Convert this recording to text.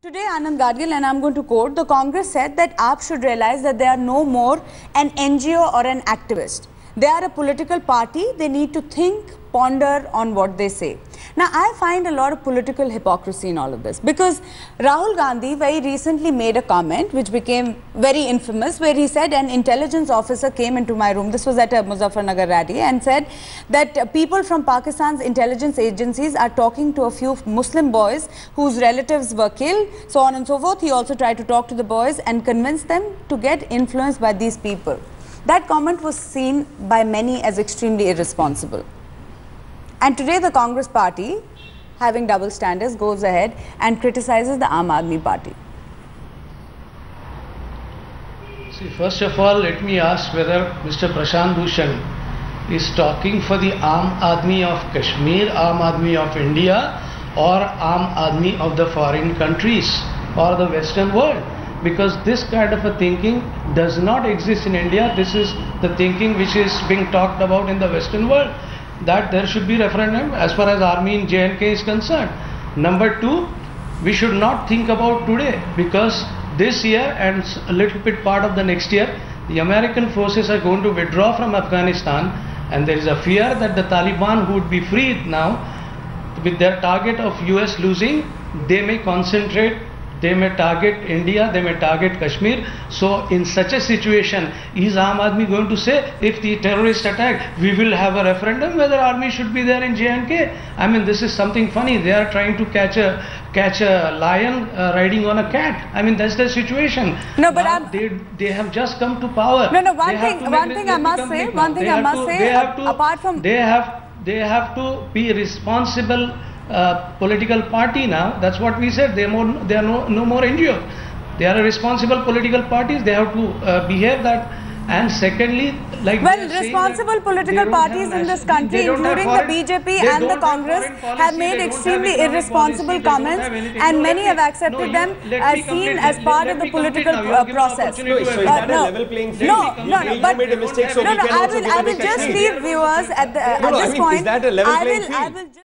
Today, Anant Gadgil, and I'm going to quote, the Congress said that AAP should realize that they are no more an NGO or an activist. They are a political party. They need to think, ponder on what they say. Now, I find a lot of political hypocrisy in all of this because Rahul Gandhi very recently made a comment which became very infamous where he said an intelligence officer came into my room, this was at a Muzaffarnagar rally, and said that people from Pakistan's intelligence agencies are talking to a few Muslim boys whose relatives were killed, so on and so forth. He also tried to talk to the boys and convince them to get influenced by these people. That comment was seen by many as extremely irresponsible. And today the Congress party, having double standards, goes ahead and criticizes the Aam Aadmi party. See, first of all, let me ask whether Mr. Prashant Bhushan is talking for the Aam Aadmi of Kashmir, Aam Aadmi of India, or Aam Aadmi of the foreign countries or the Western world. Because this kind of a thinking does not exist in India. This is the thinking which is being talked about in the Western world that there should be referendum as far as army in J&K is concerned. Number two, we should not think about today because this year and a little bit part of the next year, the American forces are going to withdraw from Afghanistan and there is a fear that the Taliban who would be freed now with their target of US losing, they may concentrate they may target India, they may target Kashmir. So in such a situation, is Aam Aadmi going to say, if the terrorist attack, we will have a referendum whether army should be there in J&K? I mean, this is something funny. They are trying to catch a catch a lion uh, riding on a cat. I mean, that's the situation. No, but now, they they have just come to power. No, no. One they thing, one thing I must say, one thing I must say. They have to, apart from they have they have to be responsible uh, political party now. That's what we said. They are, more, they are no, no more NGO. They are a responsible political parties. They have to uh, behave that. And secondly, like well, responsible political parties in this country, including the BJP and the Congress, have, have made extremely irresponsible comments, and many have accepted no, them as seen as part of the political uh, process. No, so is that a level playing field? No, no, no. But made a mistake, so no, no. I will, I will just leave viewers at the uh, at this point. Is that a level playing field?